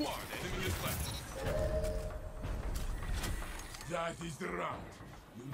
One enemy is left. That is the round. You